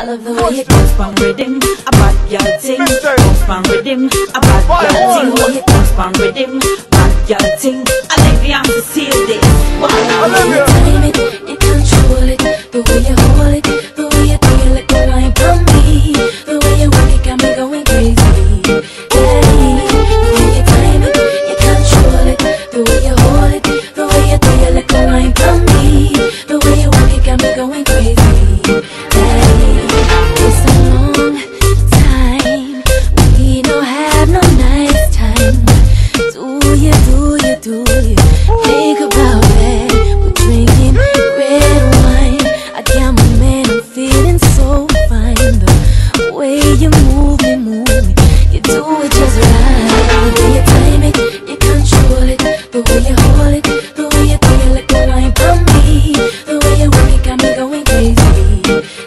I love the way you bounce pan rhythm, a bad girl ting. Bounce pan rhythm, a bad girl ting. When you bounce pan rhythm, bad girl ting. Olivia, I'm to see this. Wow. Olivia. Time it, you control it, the way you do it just right. The way you time it, you control it. The way you hold it, the way you do it like wine from me. The way you work it got me going crazy.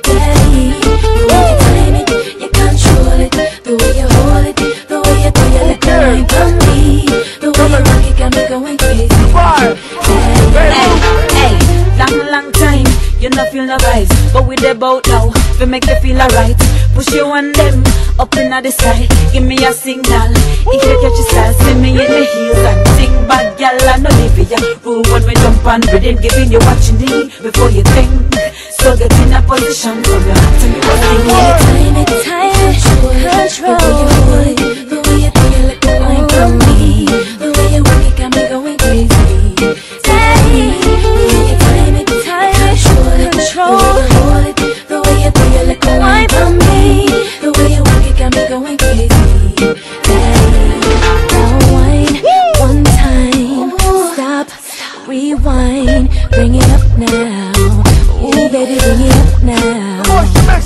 Daddy, the way you time it, you control it. The way you hold it, the way you do it like wine from me. The way you work it got me going crazy. Hey, long, long time, you no feel no vibes, but we the boat now, we make you feel alright. Push you on them, up in the sky, give me a signal. If you catch your style, see me in the heels and sing bad gal and Olivia. Rule when we jump on rhythm, giving you what you need before you think. So get in a position from your heart to me,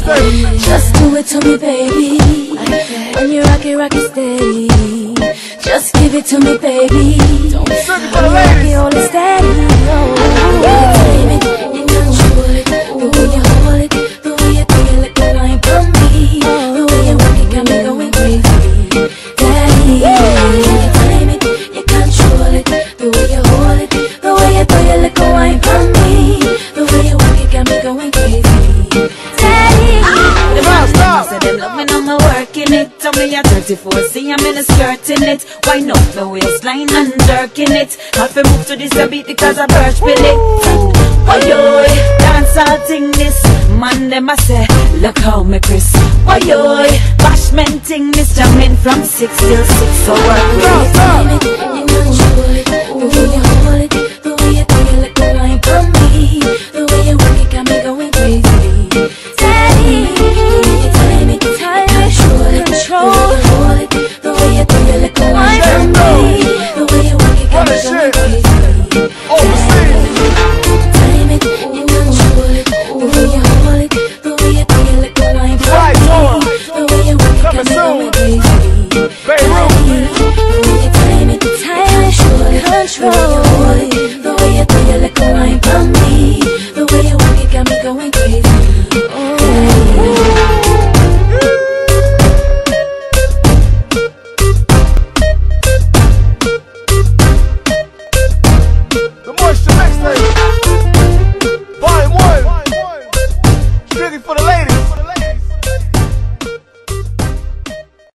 Just do it to me, baby. When you rock it, rock it steady. Just give it to me, baby. Don't it for the rock it, hold it steady. Oh, Daddy, ah! the Stop, stop. say them love me, now I'm working it. Tell me you're 34, see I'm in a skirt in it. Why not the waistline and jerking it? Have to move to this a beat because I birch bill it. Why yo, dance all thing this. Man them I say, look how me Chris. Why yo, bashment thing this jamming from six till six. So work with control. The way you do you look right by me. The way you walk, it got me going